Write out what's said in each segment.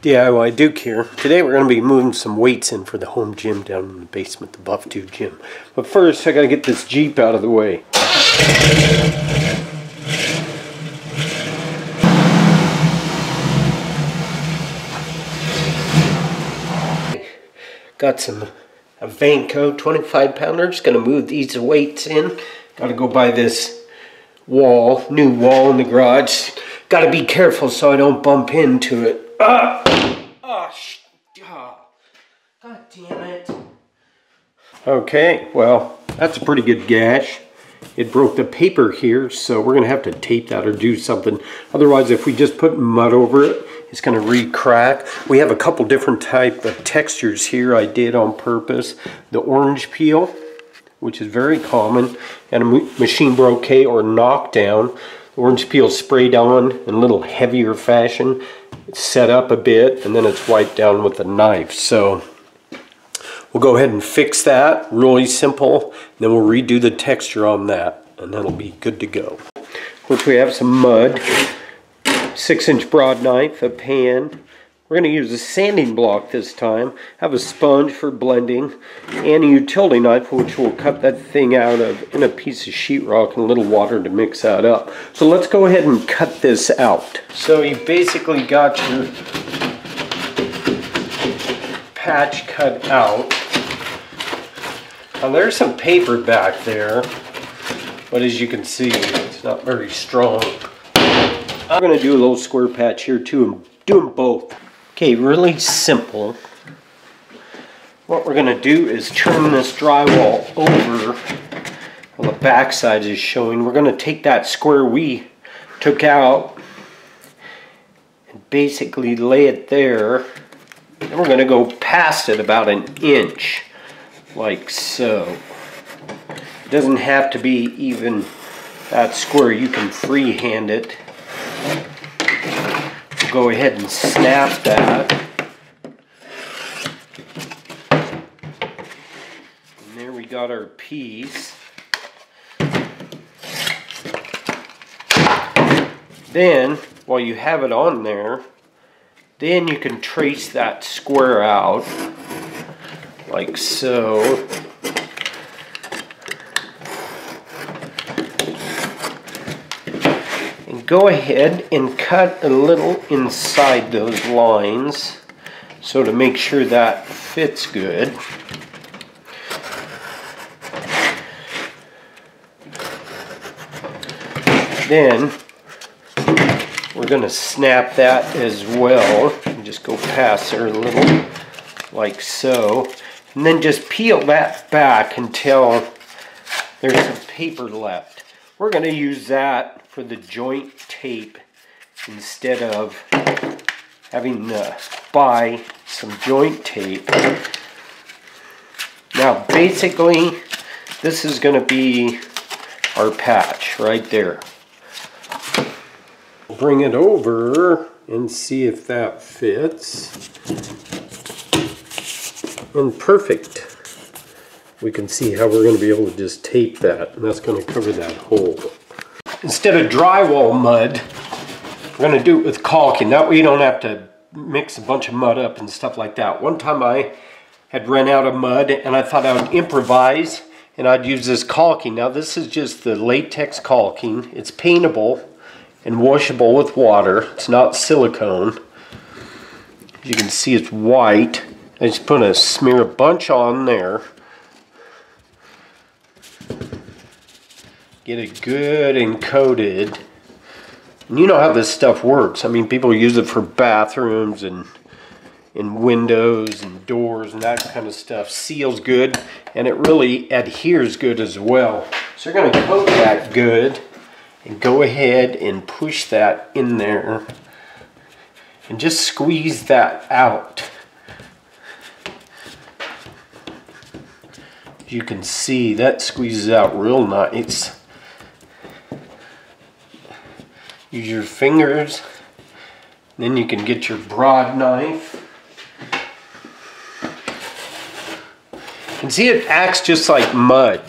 DIY Duke here. Today we're going to be moving some weights in for the home gym down in the basement, the Buff Dude gym. But first I got to get this Jeep out of the way. Got some Vanco 25 pounders. Going to move these weights in. Got to go by this wall, new wall in the garage. Got to be careful so I don't bump into it. Ah! Oh, oh, God damn it. Okay, well, that's a pretty good gash. It broke the paper here, so we're going to have to tape that or do something. Otherwise, if we just put mud over it, it's going to re-crack. We have a couple different type of textures here I did on purpose. The orange peel, which is very common, and a machine broke or knockdown. Orange peel sprayed on in a little heavier fashion. It's set up a bit and then it's wiped down with a knife. So we'll go ahead and fix that. Really simple. Then we'll redo the texture on that and that'll be good to go. Which we have some mud, six inch broad knife, a pan, we're going to use a sanding block this time, have a sponge for blending, and a utility knife which will cut that thing out of in a piece of sheetrock and a little water to mix that up. So let's go ahead and cut this out. So you basically got your patch cut out. Now there's some paper back there, but as you can see, it's not very strong. I'm going to do a little square patch here too and do them both. Okay, really simple. What we're going to do is turn this drywall over while the back side is showing. We're going to take that square we took out and basically lay it there. Then we're going to go past it about an inch, like so. It doesn't have to be even that square. You can freehand it go ahead and snap that. And there we got our piece. Then, while you have it on there, then you can trace that square out like so. Go ahead and cut a little inside those lines so to make sure that fits good. Then we're going to snap that as well. Just go past there a little like so. And then just peel that back until there's some paper left. We're going to use that for the joint tape instead of having to buy some joint tape. Now basically this is going to be our patch right there. Bring it over and see if that fits. And perfect. We can see how we're going to be able to just tape that and that's going to cover that hole instead of drywall mud, we're going to do it with caulking. That way you don't have to mix a bunch of mud up and stuff like that. One time I had run out of mud and I thought I would improvise and I'd use this caulking. Now this is just the latex caulking. It's paintable and washable with water. It's not silicone. As you can see it's white. I just put a smear a bunch on there. Get it good and coated. And you know how this stuff works. I mean, people use it for bathrooms and in windows and doors and that kind of stuff. Seals good and it really adheres good as well. So you're to coat that good and go ahead and push that in there and just squeeze that out. You can see that squeezes out real nice. Use your fingers. Then you can get your broad knife. And see it acts just like mud.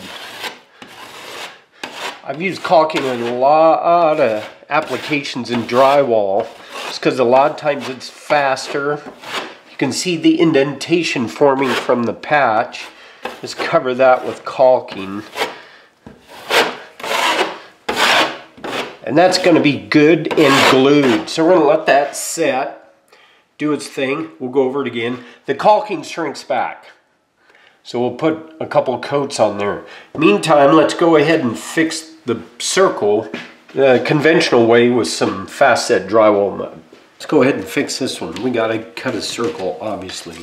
I've used caulking in a lot of applications in drywall It's because a lot of times it's faster. You can see the indentation forming from the patch. Just cover that with caulking. And that's going to be good and glued. So we're to let that set, do its thing. We'll go over it again. The caulking shrinks back. So we'll put a couple coats on there. Meantime, let's go ahead and fix the circle the conventional way with some fast set drywall mud. Let's go ahead and fix this one. We gotta cut a circle, obviously.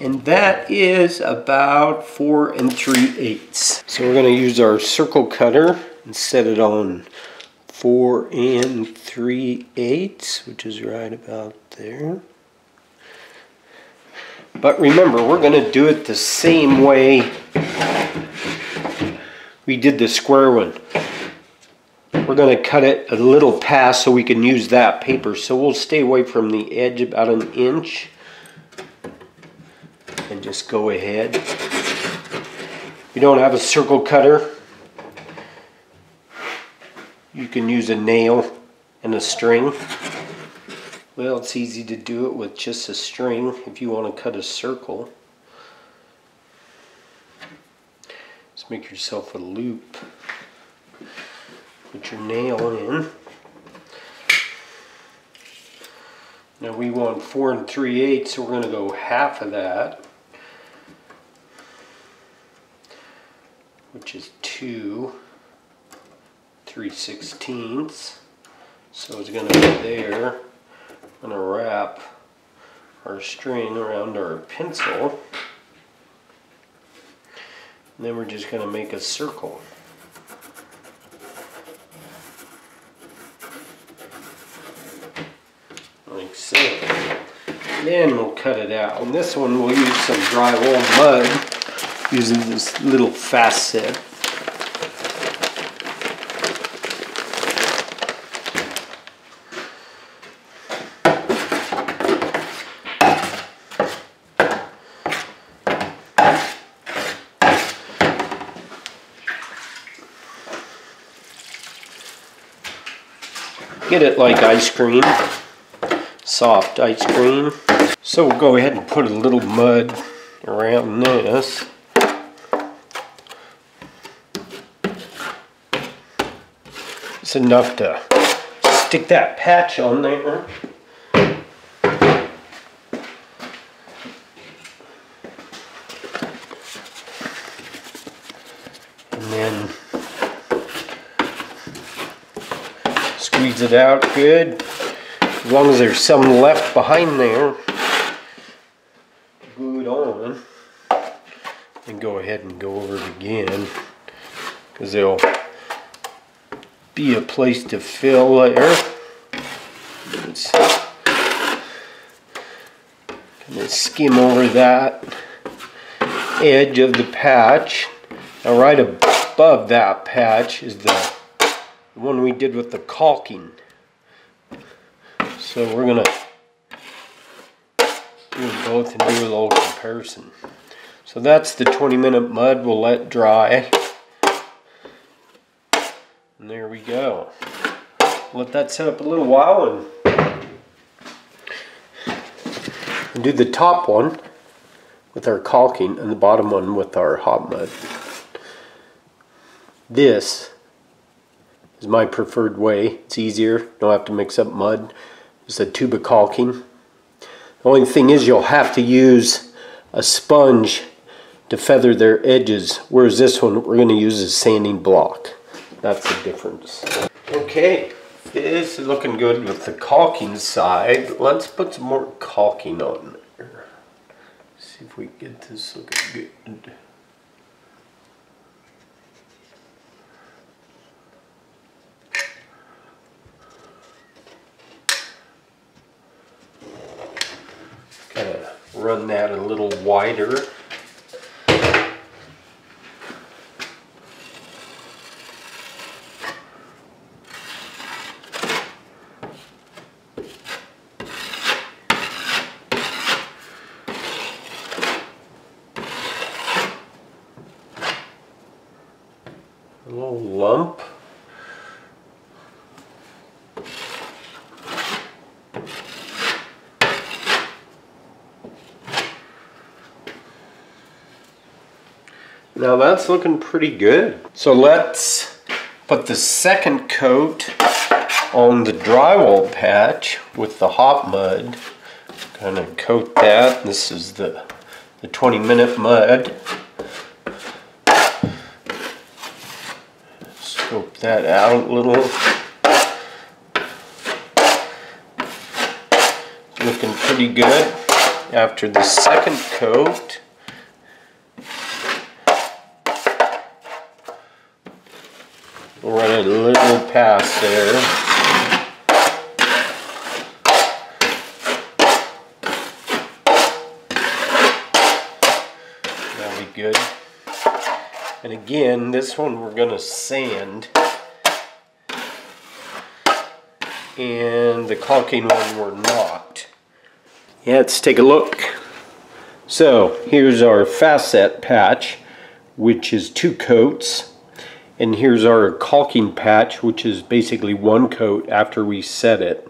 And that is about four and three eighths. So we're gonna use our circle cutter and set it on four and three eighths, which is right about there. But remember, we're gonna do it the same way we did the square one. We're going to cut it a little past so we can use that paper. So we'll stay away from the edge about an inch. And just go ahead. You don't have a circle cutter, you can use a nail and a string. Well, it's easy to do it with just a string if you want to cut a circle. Just make yourself a loop. Put your nail in. Now we want four and three eighths, so we're going to go half of that. Which is two, three sixteenths. So it's going to be there. I'm going to wrap our string around our pencil. And then we're just going to make a circle. like so. Then we'll cut it out. And this one we'll use some drywall mud using this little fast Get it like ice cream soft ice cream. So we'll go ahead and put a little mud around this. It's enough to stick that patch on there. And then squeeze it out good. As long as there's some left behind there, glue it on, and go ahead and go over it again, because there'll be a place to fill there. Let's kind of skim over that edge of the patch. Now right above that patch is the one we did with the caulking. So we're gonna do both and do a little comparison. So that's the 20 minute mud we'll let dry. And there we go. Let that set up a little while and, and do the top one with our caulking and the bottom one with our hot mud. This is my preferred way. It's easier. Don't have to mix up mud is a tuba caulking. The only thing is you'll have to use a sponge to feather their edges, whereas this one we're going to use a sanding block. That's the difference. Okay, this is looking good with the caulking side. Let's put some more caulking on there. See if we get this looking good. Run that a little wider. A little lump. Now that's looking pretty good. So let's put the second coat on the drywall patch with the hot mud. Kind of coat that. This is the, the 20 minute mud. Scope that out a little. Looking pretty good after the second coat. Past there. That'll be good. And again, this one we're gonna sand. And the caulking one we're not. Yeah, let's take a look. So here's our fast set patch, which is two coats. And here's our caulking patch, which is basically one coat after we set it.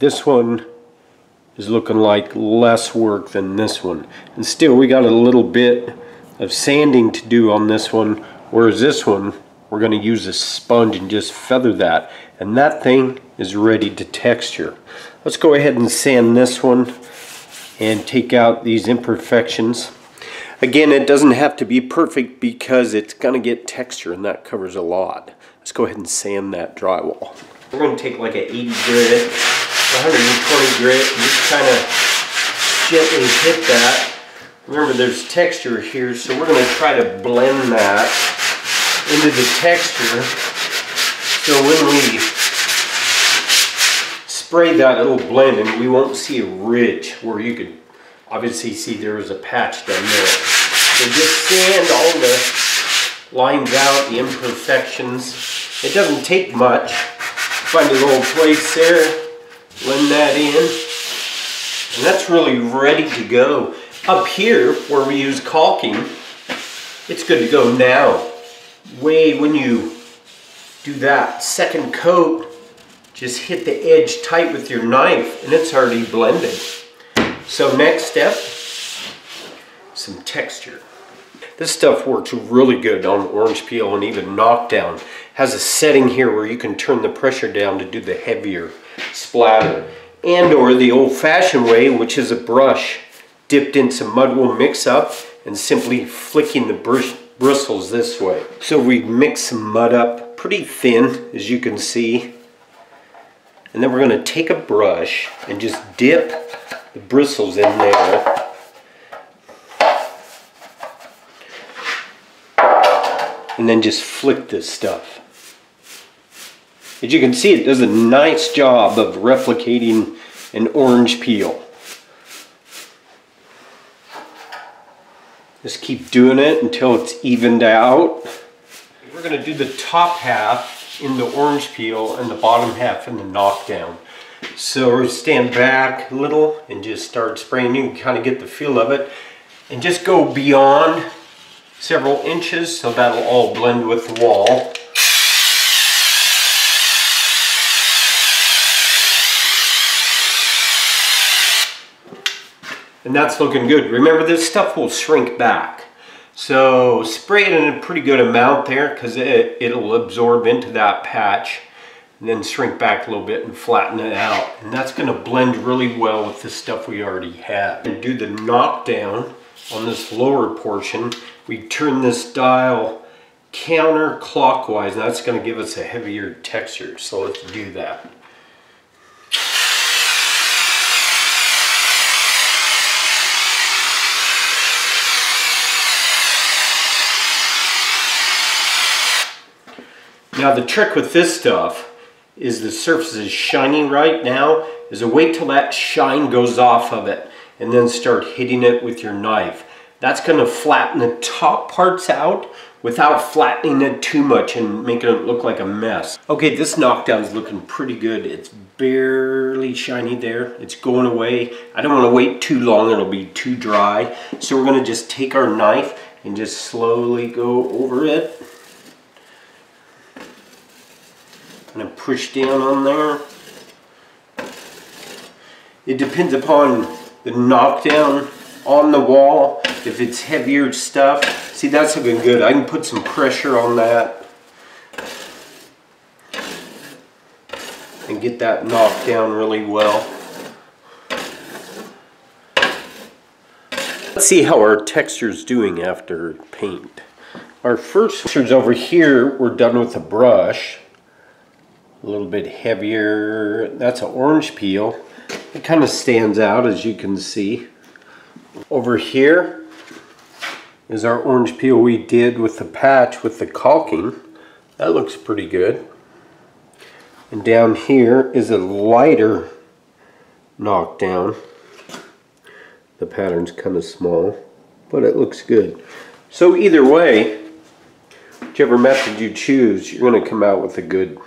This one is looking like less work than this one. And still we got a little bit of sanding to do on this one, whereas this one, we're gonna use a sponge and just feather that. And that thing is ready to texture. Let's go ahead and sand this one and take out these imperfections. Again, it doesn't have to be perfect because it's gonna get texture and that covers a lot. Let's go ahead and sand that drywall. We're gonna take like an 80 grit, 120 grit, and just kind of gently hit that. Remember there's texture here, so we're gonna try to blend that into the texture. So when we spray that, it'll blend and we won't see a ridge where you could obviously see there was a patch down there. So just sand all the lines out, the imperfections. It doesn't take much. Find a little place there, blend that in, and that's really ready to go. Up here, where we use caulking, it's good to go now. Way when you do that second coat, just hit the edge tight with your knife and it's already blended. So next step, some texture. This stuff works really good on orange peel and even knockdown. Has a setting here where you can turn the pressure down to do the heavier splatter. And or the old fashioned way, which is a brush dipped in some mud will mix up and simply flicking the bristles this way. So we mix some mud up pretty thin, as you can see. And then we're gonna take a brush and just dip the bristles in there. And then just flick this stuff. As you can see, it does a nice job of replicating an orange peel. Just keep doing it until it's evened out. We're gonna do the top half in the orange peel and the bottom half in the knockdown. So stand back a little and just start spraying. You can kind of get the feel of it. And just go beyond several inches so that'll all blend with the wall. and that's looking good. Remember this stuff will shrink back. So spray it in a pretty good amount there because it, it'll absorb into that patch and then shrink back a little bit and flatten it out. And that's gonna blend really well with the stuff we already have. And do the knockdown on this lower portion. We turn this dial counterclockwise and that's gonna give us a heavier texture. So let's do that. Now the trick with this stuff is the surface is shining right now, is to wait till that shine goes off of it and then start hitting it with your knife. That's gonna flatten the top parts out without flattening it too much and making it look like a mess. Okay, this knockdown is looking pretty good. It's barely shiny there. It's going away. I don't wanna wait too long, it'll be too dry. So we're gonna just take our knife and just slowly go over it Kind of push down on there. It depends upon the knockdown on the wall, if it's heavier stuff, see that's looking good. I can put some pressure on that and get that knocked down really well. Let's see how our texture's doing after paint. Our first textures over here, we're done with a brush. A little bit heavier. That's an orange peel. It kind of stands out as you can see. Over here is our orange peel we did with the patch with the caulking. That looks pretty good. And down here is a lighter knockdown. The pattern's kind of small, but it looks good. So either way, whichever method you choose, you're going to come out with a good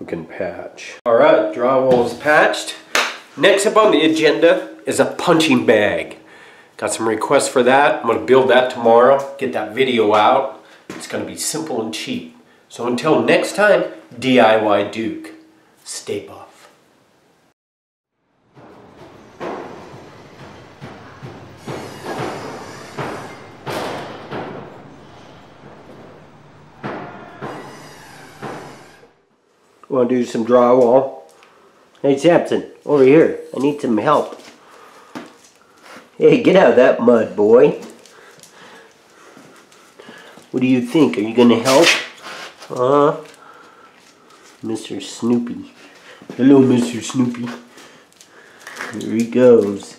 looking patch. All right, drywall is patched. Next up on the agenda is a punching bag. Got some requests for that. I'm to build that tomorrow, get that video out. It's to be simple and cheap. So until next time, DIY Duke. Stay buff. Want to do some drywall? Hey Samson, over here. I need some help. Hey, get out of that mud, boy. What do you think? Are you going to help? Huh? Mr. Snoopy. Hello, Mr. Snoopy. Here he goes.